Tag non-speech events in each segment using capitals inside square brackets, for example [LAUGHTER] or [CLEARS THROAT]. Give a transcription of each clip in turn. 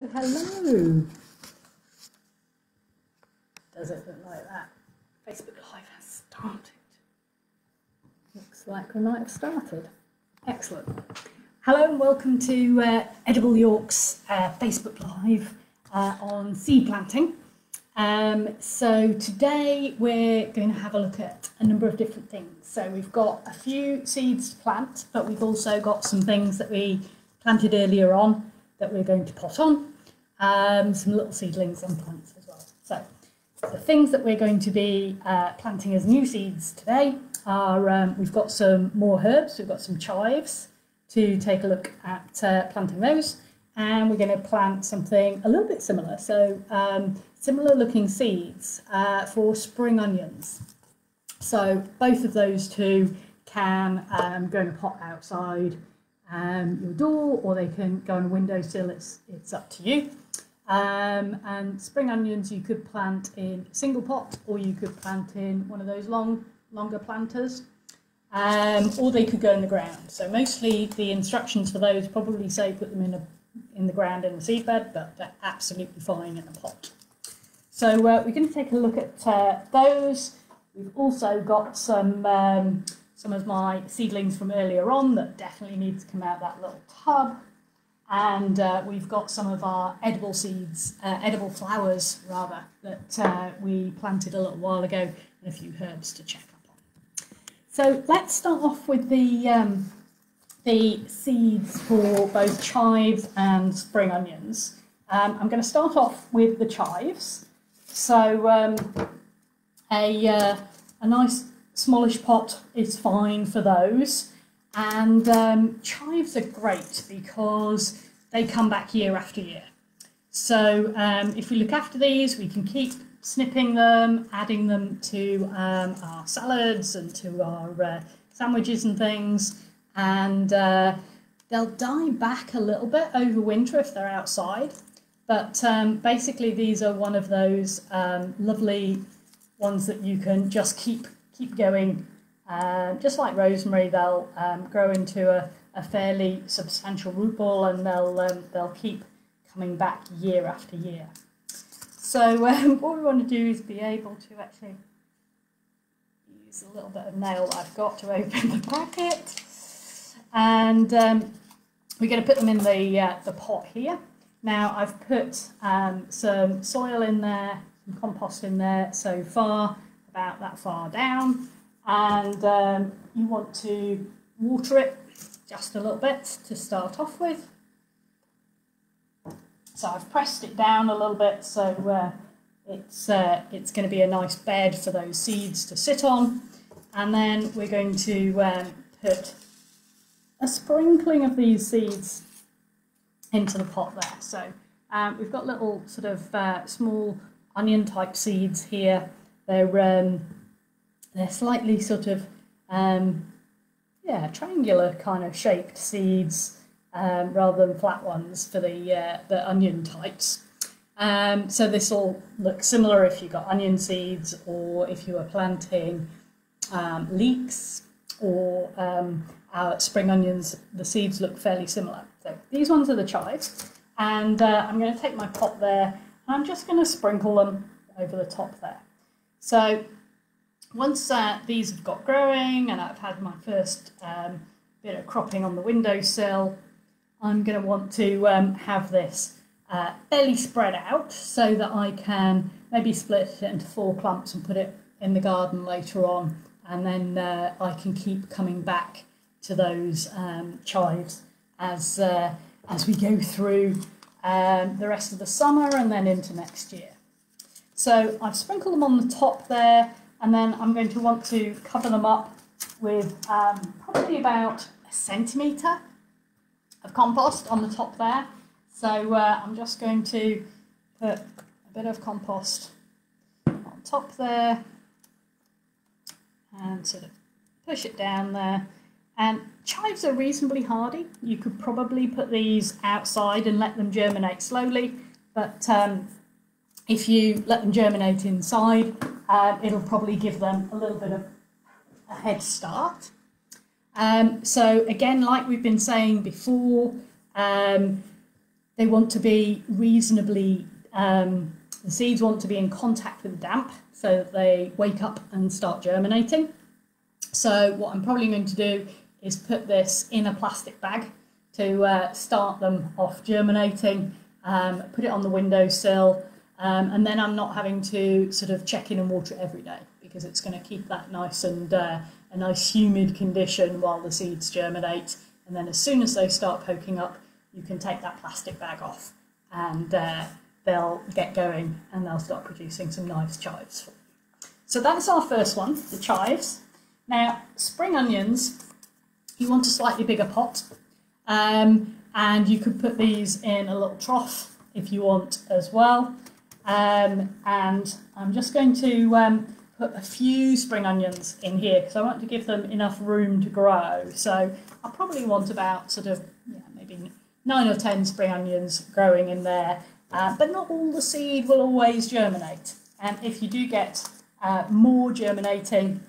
Hello. Does it look like that? Facebook Live has started. Looks like we might have started. Excellent. Hello and welcome to uh, Edible York's uh, Facebook Live uh, on seed planting. Um, so today we're going to have a look at a number of different things. So we've got a few seeds to plant, but we've also got some things that we planted earlier on that we're going to pot on, um, some little seedlings and plants as well. So the things that we're going to be uh, planting as new seeds today are um, we've got some more herbs, we've got some chives to take a look at uh, planting those, and we're going to plant something a little bit similar. So um, similar looking seeds uh, for spring onions. So both of those two can um, go in a pot outside um, your door or they can go on a windowsill, it's, it's up to you. Um, and spring onions you could plant in single pot or you could plant in one of those long, longer planters. Um, or they could go in the ground. So mostly the instructions for those probably say put them in a in the ground in the seed bed, but they're absolutely fine in a pot. So uh, we're going to take a look at uh, those. We've also got some um, some of my seedlings from earlier on that definitely need to come out of that little tub. And uh, we've got some of our edible seeds, uh, edible flowers rather, that uh, we planted a little while ago and a few herbs to check up on. So let's start off with the, um, the seeds for both chives and spring onions. Um, I'm going to start off with the chives. So um, a, uh, a nice smallish pot is fine for those. And um, chives are great because they come back year after year. So um, if we look after these, we can keep snipping them, adding them to um, our salads and to our uh, sandwiches and things. And uh, they'll die back a little bit over winter if they're outside. But um, basically, these are one of those um, lovely ones that you can just keep keep going. Uh, just like rosemary, they'll um, grow into a, a, fairly substantial root ball and they'll, um, they'll keep coming back year after year. So [LAUGHS] um, what we want to do is be able to actually use a little bit of nail I've got to open the packet. And um, we're going to put them in the, uh, the pot here. Now I've put um, some soil in there, some compost in there so far, about that far down and um, you want to water it just a little bit to start off with. So I've pressed it down a little bit so uh, it's, uh, it's going to be a nice bed for those seeds to sit on and then we're going to um, put a sprinkling of these seeds into the pot there. So um, we've got little sort of uh, small onion type seeds here they're um, they're slightly sort of um, yeah triangular kind of shaped seeds um, rather than flat ones for the uh, the onion types. Um, so this will look similar if you've got onion seeds or if you are planting um, leeks or um, our spring onions, the seeds look fairly similar. So these ones are the chives. And uh, I'm going to take my pot there and I'm just going to sprinkle them over the top there. So once uh, these have got growing and I've had my first um, bit of cropping on the windowsill, I'm going to want to um, have this uh, fairly spread out so that I can maybe split it into four clumps and put it in the garden later on and then uh, I can keep coming back to those um, chives as, uh, as we go through um, the rest of the summer and then into next year. So I've sprinkled them on the top there, and then I'm going to want to cover them up with um, probably about a centimetre of compost on the top there. So uh, I'm just going to put a bit of compost on top there and sort of push it down there. And chives are reasonably hardy. You could probably put these outside and let them germinate slowly, but um, if you let them germinate inside, um, it'll probably give them a little bit of a head start. Um, so again, like we've been saying before, um, they want to be reasonably, um, the seeds want to be in contact with damp so that they wake up and start germinating. So what I'm probably going to do is put this in a plastic bag to uh, start them off germinating, um, put it on the windowsill, um, and then I'm not having to sort of check in and water it every day because it's going to keep that nice and uh, a nice humid condition while the seeds germinate. And then as soon as they start poking up, you can take that plastic bag off and uh, they'll get going and they'll start producing some nice chives. So that's our first one, the chives. Now, spring onions, you want a slightly bigger pot. Um, and you could put these in a little trough if you want as well. Um, and I'm just going to um, put a few spring onions in here because I want to give them enough room to grow. So I probably want about sort of yeah, maybe nine or ten spring onions growing in there. Uh, but not all the seed will always germinate. And if you do get uh, more germinating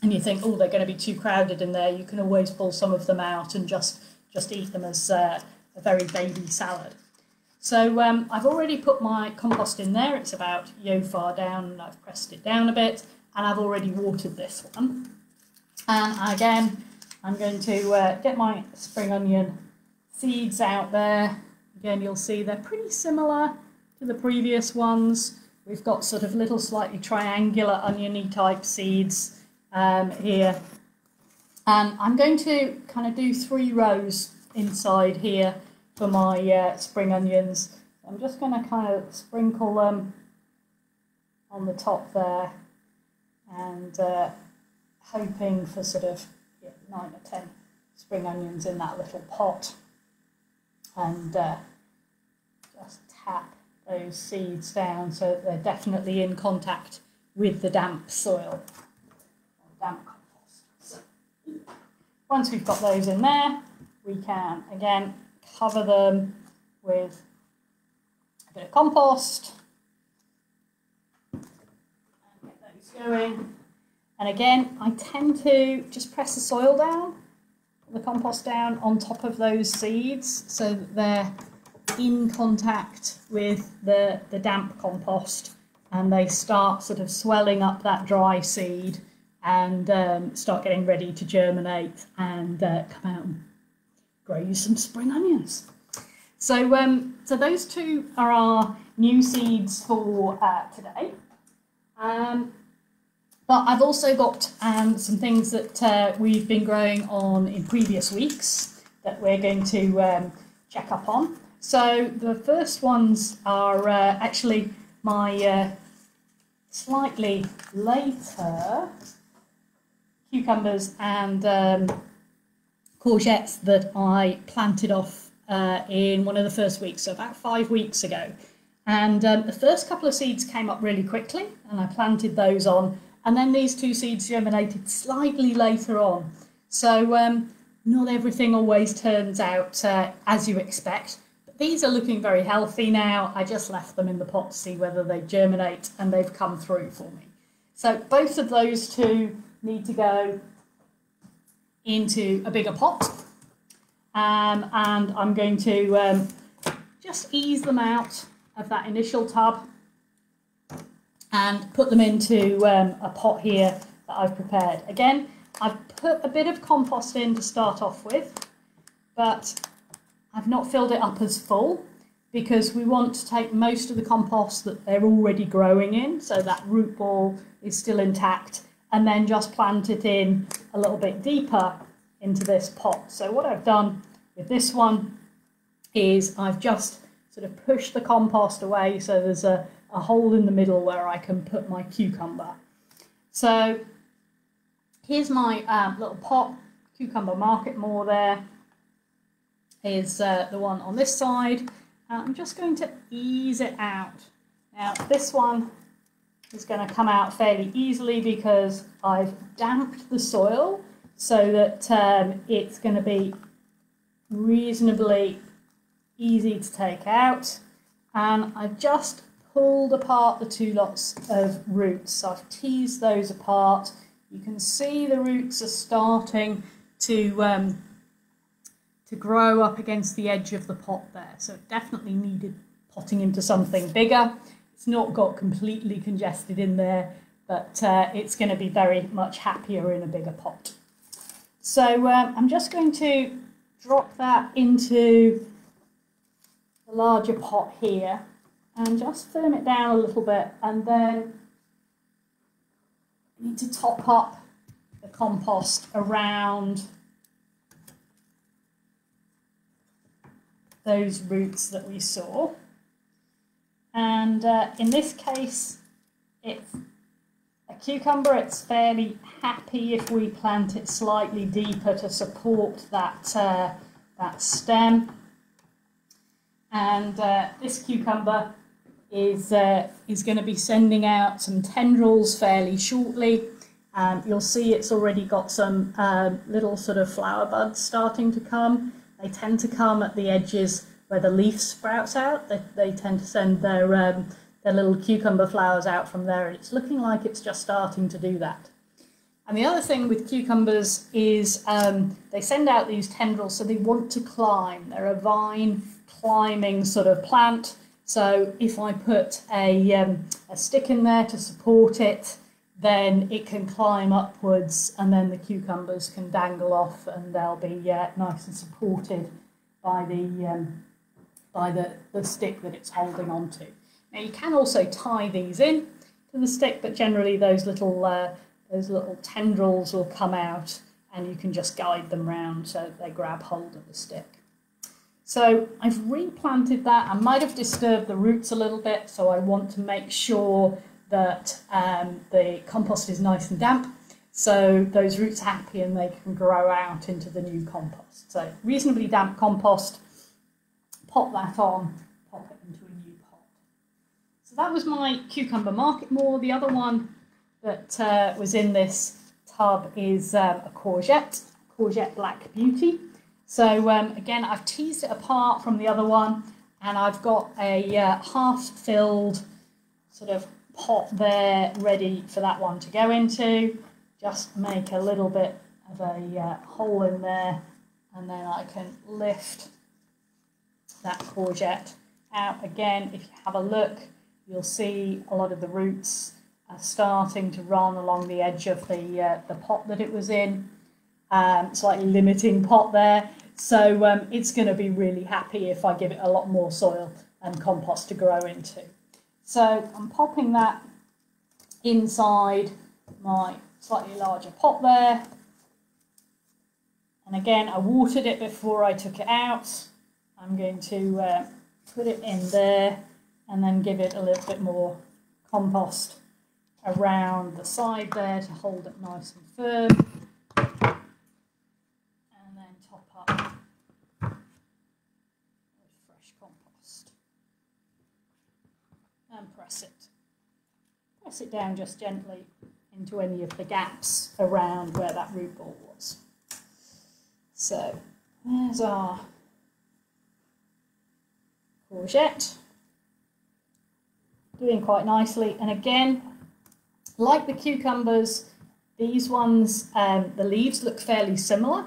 and you think, oh, they're going to be too crowded in there, you can always pull some of them out and just, just eat them as uh, a very baby salad. So um, I've already put my compost in there. It's about yo far down and I've pressed it down a bit and I've already watered this one. And again, I'm going to uh, get my spring onion seeds out there. Again, you'll see they're pretty similar to the previous ones. We've got sort of little slightly triangular oniony type seeds um, here. And I'm going to kind of do three rows inside here for my uh, spring onions. I'm just going to kind of sprinkle them on the top there and uh, hoping for sort of yeah, nine or ten spring onions in that little pot and uh, just tap those seeds down so that they're definitely in contact with the damp soil damp compost. So, once we've got those in there, we can again cover them with a bit of compost and get those going. And again, I tend to just press the soil down, the compost down on top of those seeds so that they're in contact with the, the damp compost and they start sort of swelling up that dry seed and um, start getting ready to germinate and uh, come out grow you some spring onions. So, um, so those two are our new seeds for uh, today. Um, but I've also got um, some things that uh, we've been growing on in previous weeks that we're going to um, check up on. So the first ones are uh, actually my uh, slightly later cucumbers and um, courgettes that I planted off uh, in one of the first weeks, so about five weeks ago. And um, the first couple of seeds came up really quickly, and I planted those on. And then these two seeds germinated slightly later on. So um, not everything always turns out uh, as you expect. But these are looking very healthy now. I just left them in the pot to see whether they germinate, and they've come through for me. So both of those two need to go into a bigger pot. Um, and I'm going to um, just ease them out of that initial tub and put them into um, a pot here that I've prepared. Again, I've put a bit of compost in to start off with, but I've not filled it up as full because we want to take most of the compost that they're already growing in, so that root ball is still intact, and then just plant it in a little bit deeper into this pot. So what I've done with this one is I've just sort of pushed the compost away so there's a, a hole in the middle where I can put my cucumber. So here's my um, little pot, cucumber Marketmore there is uh, the one on this side. I'm just going to ease it out. Now this one is going to come out fairly easily because I've damped the soil so that um, it's going to be reasonably easy to take out. And I've just pulled apart the two lots of roots. So I've teased those apart. You can see the roots are starting to, um, to grow up against the edge of the pot there. So it definitely needed potting into something bigger. It's not got completely congested in there, but uh, it's going to be very much happier in a bigger pot. So um, I'm just going to drop that into the larger pot here and just firm it down a little bit and then I need to top up the compost around those roots that we saw. And uh, in this case, it's a cucumber. It's fairly happy if we plant it slightly deeper to support that, uh, that stem. And uh, this cucumber is, uh, is going to be sending out some tendrils fairly shortly. Um, you'll see it's already got some uh, little sort of flower buds starting to come. They tend to come at the edges where the leaf sprouts out. They, they tend to send their, um, their little cucumber flowers out from there. And it's looking like it's just starting to do that. And the other thing with cucumbers is um, they send out these tendrils so they want to climb. They're a vine climbing sort of plant. So if I put a, um, a stick in there to support it, then it can climb upwards and then the cucumbers can dangle off and they'll be uh, nice and supported by the, um, by the, the stick that it's holding onto. Now you can also tie these in to the stick, but generally those little, uh, those little tendrils will come out and you can just guide them round so they grab hold of the stick. So I've replanted that. I might have disturbed the roots a little bit, so I want to make sure that um, the compost is nice and damp so those roots are happy and they can grow out into the new compost. So reasonably damp compost, pop that on, pop it into a new pot. So that was my cucumber Marketmore. The other one that uh, was in this tub is um, a courgette, courgette black beauty. So um, again, I've teased it apart from the other one and I've got a uh, half filled sort of pot there ready for that one to go into. Just make a little bit of a uh, hole in there and then I can lift that courgette out again. If you have a look, you'll see a lot of the roots are starting to run along the edge of the, uh, the pot that it was in. Um, slightly limiting pot there. So um, it's going to be really happy if I give it a lot more soil and compost to grow into. So I'm popping that inside my slightly larger pot there. And again, I watered it before I took it out. I'm going to uh, put it in there and then give it a little bit more compost around the side there to hold it nice and firm. And then top up with fresh compost and press it. Press it down just gently into any of the gaps around where that root ball was. So there's our courgette. Doing quite nicely. And again, like the cucumbers, these ones, um, the leaves look fairly similar.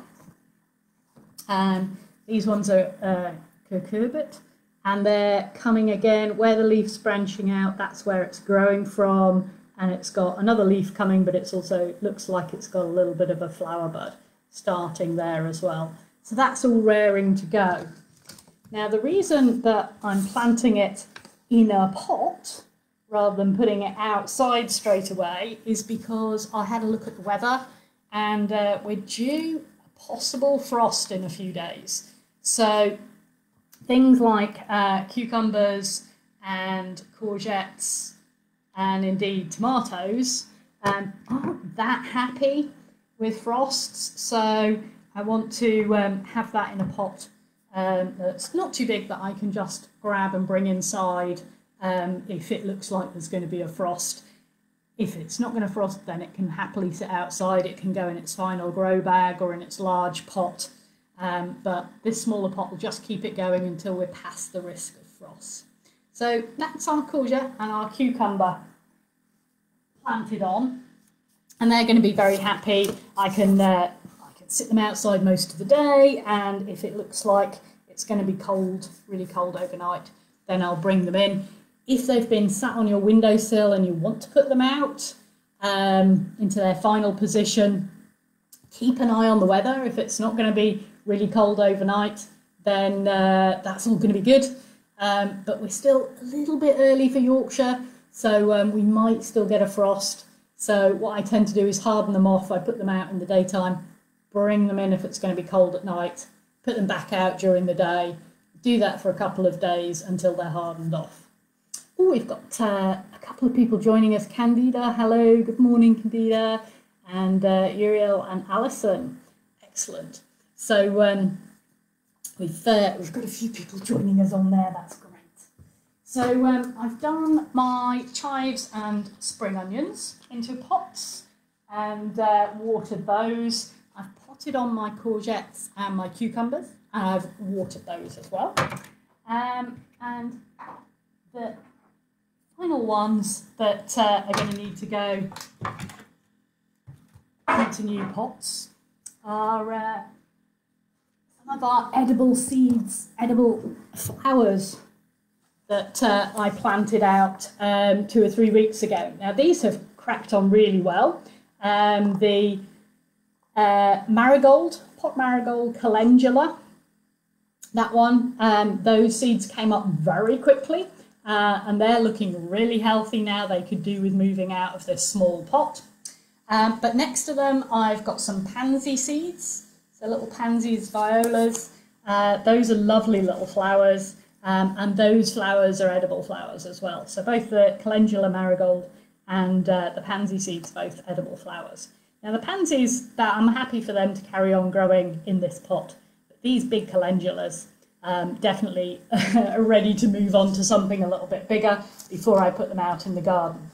Um, these ones are uh, cucurbit and they're coming again where the leaf's branching out that's where it's growing from and it's got another leaf coming but it's also looks like it's got a little bit of a flower bud starting there as well so that's all raring to go now the reason that I'm planting it in a pot rather than putting it outside straight away is because I had a look at the weather and uh, we're due a possible frost in a few days so things like uh, cucumbers and courgettes and indeed tomatoes um, aren't that happy with frosts. So I want to um, have that in a pot um, that's not too big that I can just grab and bring inside um, if it looks like there's going to be a frost. If it's not going to frost, then it can happily sit outside. It can go in its final grow bag or in its large pot um, but this smaller pot will just keep it going until we're past the risk of frost. So that's our courgette and our cucumber planted on. And they're going to be very happy. I can, uh, I can sit them outside most of the day, and if it looks like it's going to be cold, really cold overnight, then I'll bring them in. If they've been sat on your windowsill and you want to put them out um, into their final position, keep an eye on the weather. If it's not going to be really cold overnight, then uh, that's all going to be good. Um, but we're still a little bit early for Yorkshire, so um, we might still get a frost. So what I tend to do is harden them off. I put them out in the daytime, bring them in if it's going to be cold at night, put them back out during the day. Do that for a couple of days until they're hardened off. Oh, we've got uh, a couple of people joining us. Candida, hello, good morning, Candida, and uh, Uriel and Alison. Excellent. So um, we've uh, we've got a few people joining us on there. That's great. So um, I've done my chives and spring onions into pots and uh, watered those. On my courgettes and my cucumbers and I've watered those as well. Um, and the final ones that uh, are going to need to go into new pots are uh, some of our edible seeds, edible flowers that uh, I planted out um, two or three weeks ago. Now these have cracked on really well. Um, the uh, marigold, pot marigold calendula, that one, um, those seeds came up very quickly uh, and they're looking really healthy now. They could do with moving out of this small pot. Um, but next to them, I've got some pansy seeds. So little pansies, violas. Uh, those are lovely little flowers. Um, and those flowers are edible flowers as well. So both the calendula marigold and uh, the pansy seeds, both edible flowers. Now the pansies, that I'm happy for them to carry on growing in this pot. But these big calendulas um, definitely [LAUGHS] are ready to move on to something a little bit bigger before I put them out in the garden.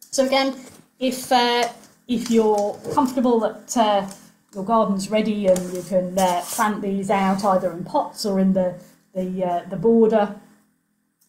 So again, if uh, if you're comfortable that uh, your garden's ready and you can uh, plant these out either in pots or in the the uh, the border,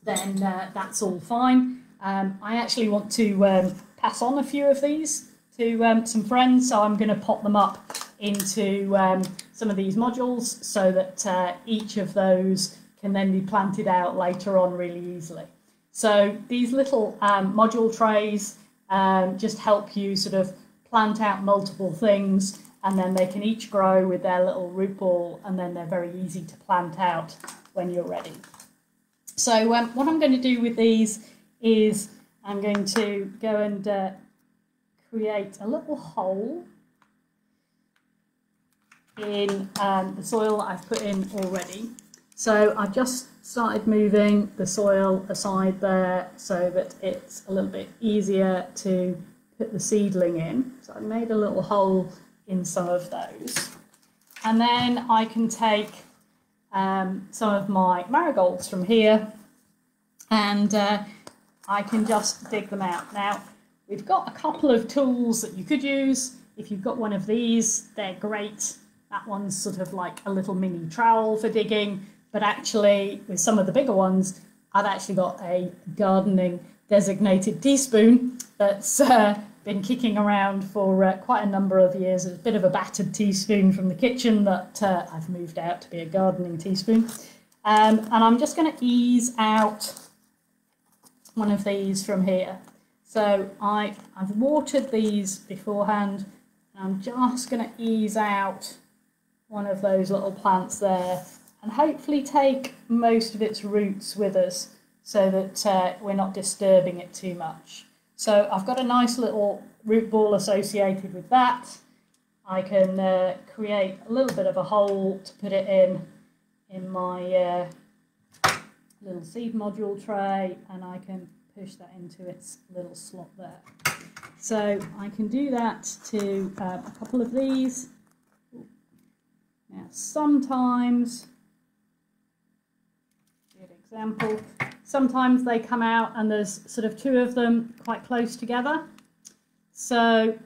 then uh, that's all fine. Um, I actually want to um, pass on a few of these to um, some friends, so I'm going to pop them up into um, some of these modules so that uh, each of those can then be planted out later on really easily. So these little um, module trays um, just help you sort of plant out multiple things and then they can each grow with their little root ball and then they're very easy to plant out when you're ready. So um, what I'm going to do with these is I'm going to go and uh, create a little hole in um, the soil I've put in already. So I've just started moving the soil aside there so that it's a little bit easier to put the seedling in. So I made a little hole in some of those. And then I can take um, some of my marigolds from here and uh, I can just dig them out. Now, we've got a couple of tools that you could use. If you've got one of these, they're great. That one's sort of like a little mini trowel for digging, but actually with some of the bigger ones, I've actually got a gardening designated teaspoon that's uh, been kicking around for uh, quite a number of years. It's a bit of a battered teaspoon from the kitchen that uh, I've moved out to be a gardening teaspoon. Um, and I'm just going to ease out one of these from here. So I, I've watered these beforehand. I'm just going to ease out one of those little plants there and hopefully take most of its roots with us so that uh, we're not disturbing it too much. So I've got a nice little root ball associated with that. I can uh, create a little bit of a hole to put it in in my uh, little seed module tray and I can push that into its little slot there. So I can do that to uh, a couple of these. Now sometimes, good example, Sometimes they come out and there's sort of two of them quite close together. So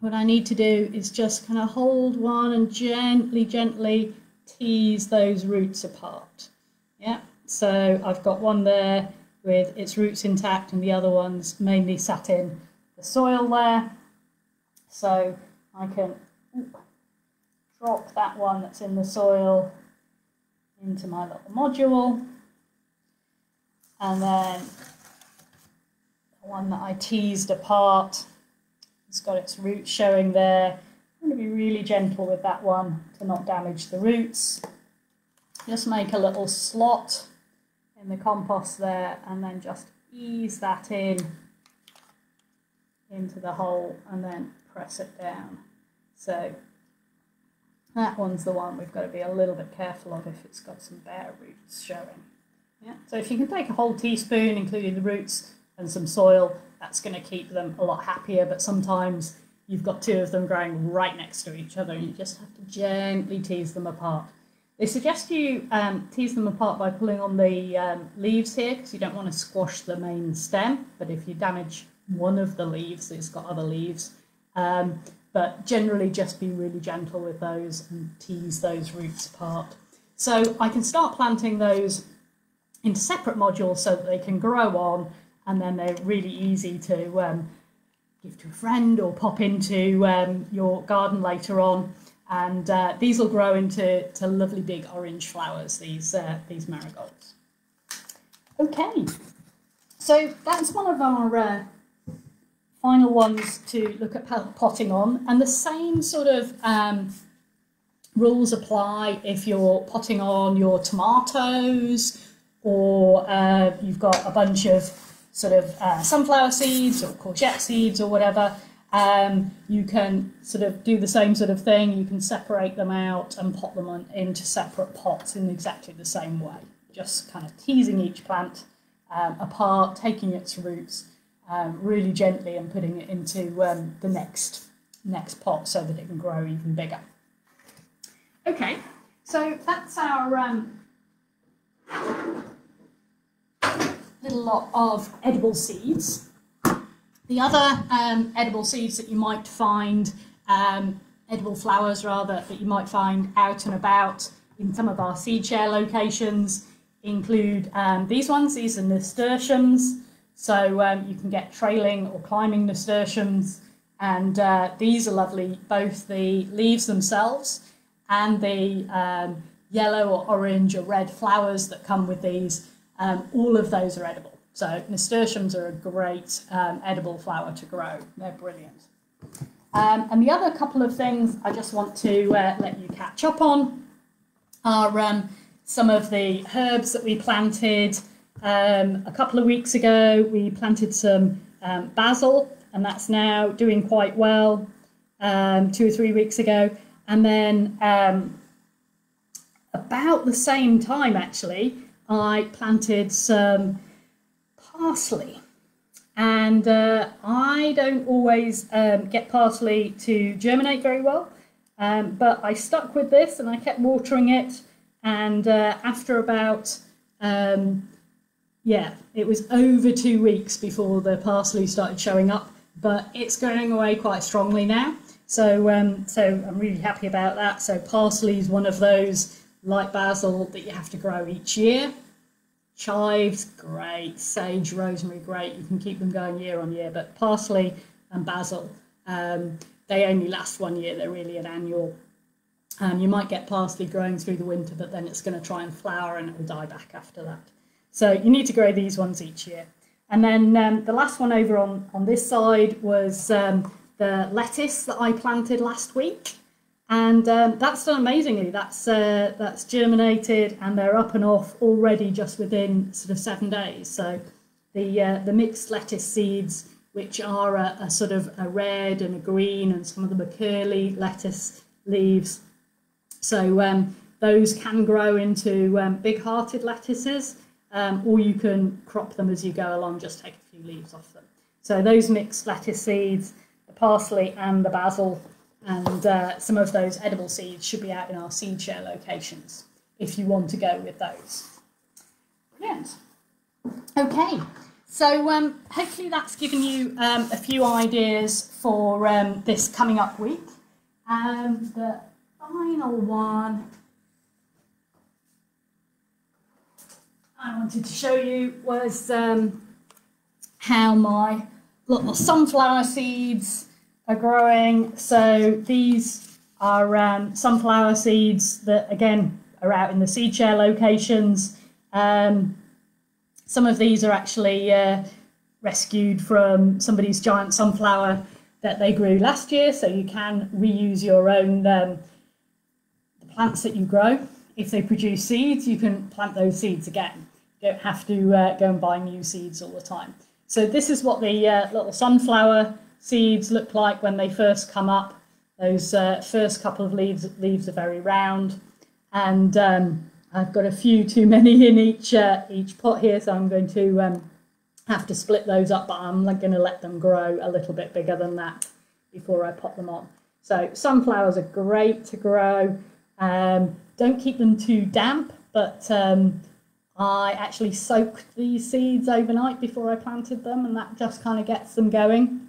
what I need to do is just kind of hold one and gently, gently tease those roots apart. Yeah, so I've got one there with its roots intact and the other one's mainly sat in the soil there. So I can drop that one that's in the soil into my little module. And then the one that I teased apart, it's got its roots showing there. I'm going to be really gentle with that one to not damage the roots. Just make a little slot in the compost there and then just ease that in into the hole and then press it down. So that one's the one we've got to be a little bit careful of if it's got some bare roots showing. Yeah. So if you can take a whole teaspoon, including the roots and some soil, that's going to keep them a lot happier. But sometimes you've got two of them growing right next to each other and you just have to gently tease them apart. They suggest you um, tease them apart by pulling on the um, leaves here because you don't want to squash the main stem. But if you damage one of the leaves, it's got other leaves. Um, but generally just be really gentle with those and tease those roots apart. So I can start planting those into separate modules so that they can grow on and then they're really easy to um, give to a friend or pop into um, your garden later on. And uh, these will grow into to lovely big orange flowers, these, uh, these marigolds. Okay, so that's one of our uh, final ones to look at potting on. And the same sort of um, rules apply if you're potting on your tomatoes or uh, you've got a bunch of sort of uh, sunflower seeds or courgette seeds or whatever. Um, you can sort of do the same sort of thing. You can separate them out and pot them on, into separate pots in exactly the same way. Just kind of teasing each plant um, apart, taking its roots um, really gently and putting it into um, the next next pot so that it can grow even bigger. Okay, so that's our um, little lot of edible seeds. The other um, edible seeds that you might find, um, edible flowers rather, that you might find out and about in some of our seed share locations include um, these ones. These are nasturtiums. So um, you can get trailing or climbing nasturtiums, and uh, these are lovely, both the leaves themselves and the um, yellow or orange or red flowers that come with these. Um, all of those are edible. So nasturtiums are a great um, edible flower to grow. They're brilliant. Um, and the other couple of things I just want to uh, let you catch up on are um, some of the herbs that we planted um, a couple of weeks ago, we planted some um, basil, and that's now doing quite well. Um, two or three weeks ago, and then about the same time, actually, I planted some parsley. And uh, I don't always um, get parsley to germinate very well, um, but I stuck with this and I kept watering it. And uh, after about um, yeah, it was over two weeks before the parsley started showing up, but it's going away quite strongly now. So, um, so I'm really happy about that. So parsley is one of those, like basil, that you have to grow each year. Chives, great. Sage, rosemary, great. You can keep them going year on year. But parsley and basil, um, they only last one year. They're really an annual. Um, you might get parsley growing through the winter, but then it's going to try and flower and it will die back after that. So you need to grow these ones each year. And then um, the last one over on, on this side was um, the lettuce that I planted last week. And um, that's done amazingly. That's, uh, that's germinated and they're up and off already just within sort of seven days. So the, uh, the mixed lettuce seeds, which are a, a sort of a red and a green and some of them are curly lettuce leaves. So um, those can grow into um, big-hearted lettuces um, or you can crop them as you go along, just take a few leaves off them. So those mixed lettuce seeds, the parsley and the basil, and uh, some of those edible seeds should be out in our seed share locations if you want to go with those. Brilliant. Okay, so um, hopefully that's given you um, a few ideas for um, this coming up week. And the final one I wanted to show you was um, how my little sunflower seeds are growing. So these are um, sunflower seeds that, again, are out in the seed share locations. Um, some of these are actually uh, rescued from somebody's giant sunflower that they grew last year, so you can reuse your own um, the plants that you grow. If they produce seeds, you can plant those seeds again. You don't have to uh, go and buy new seeds all the time. So this is what the uh, little sunflower seeds look like when they first come up. Those uh, first couple of leaves leaves are very round, and um, I've got a few too many in each uh, each pot here, so I'm going to um, have to split those up, but I'm going to let them grow a little bit bigger than that before I pop them on. So sunflowers are great to grow. Um, don't keep them too damp, but um, I actually soaked these seeds overnight before I planted them, and that just kind of gets them going.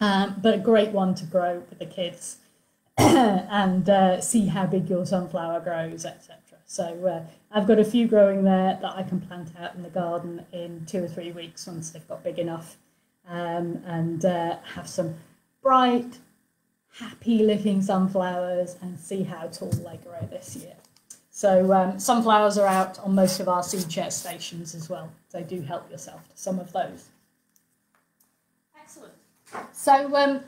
Um, but a great one to grow with the kids [CLEARS THROAT] and uh, see how big your sunflower grows, etc. So uh, I've got a few growing there that I can plant out in the garden in two or three weeks once they've got big enough um, and uh, have some bright, happy looking sunflowers and see how tall they grow this year. So um, sunflowers are out on most of our seed share stations as well. So do help yourself to some of those. So um,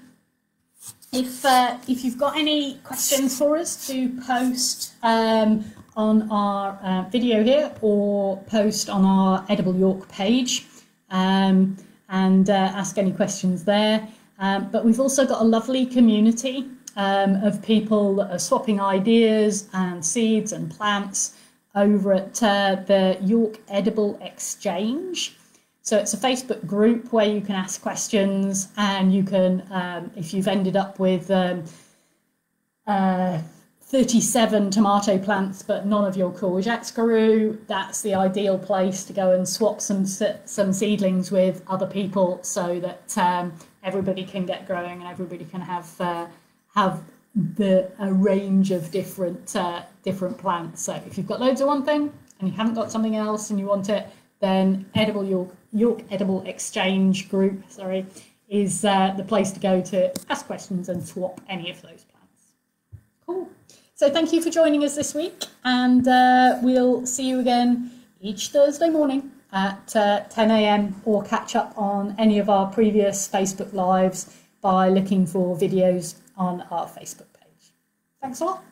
if uh, if you've got any questions for us, do post um, on our uh, video here or post on our Edible York page um, and uh, ask any questions there. Um, but we've also got a lovely community um, of people swapping ideas and seeds and plants over at uh, the York Edible Exchange. So it's a Facebook group where you can ask questions and you can, um, if you've ended up with um, uh, 37 tomato plants, but none of your courgettes grew, that's the ideal place to go and swap some some seedlings with other people so that um, everybody can get growing and everybody can have uh, have the a range of different uh, different plants. So if you've got loads of one thing and you haven't got something else and you want it, then Edible York, York Edible Exchange Group, sorry, is uh, the place to go to ask questions and swap any of those plants. Cool. So thank you for joining us this week, and uh, we'll see you again each Thursday morning at uh, 10 a.m. or catch up on any of our previous Facebook Lives by looking for videos on our Facebook page. Thanks a lot.